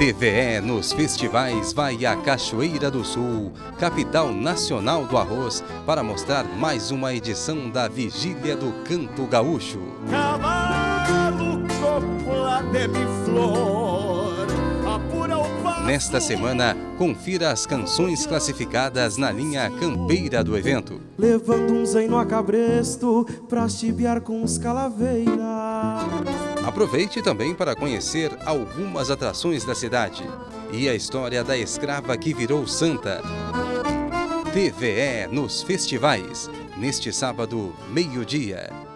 TVE nos festivais vai à Cachoeira do Sul, capital nacional do arroz, para mostrar mais uma edição da Vigília do Canto Gaúcho. Cavalo, copla flor, apura o passo. Nesta semana, confira as canções classificadas na linha campeira do evento. Levando um zaino a cabresto pra chibiar com os calaveiras. Aproveite também para conhecer algumas atrações da cidade e a história da escrava que virou santa. TVE nos festivais, neste sábado, meio-dia.